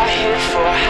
are here for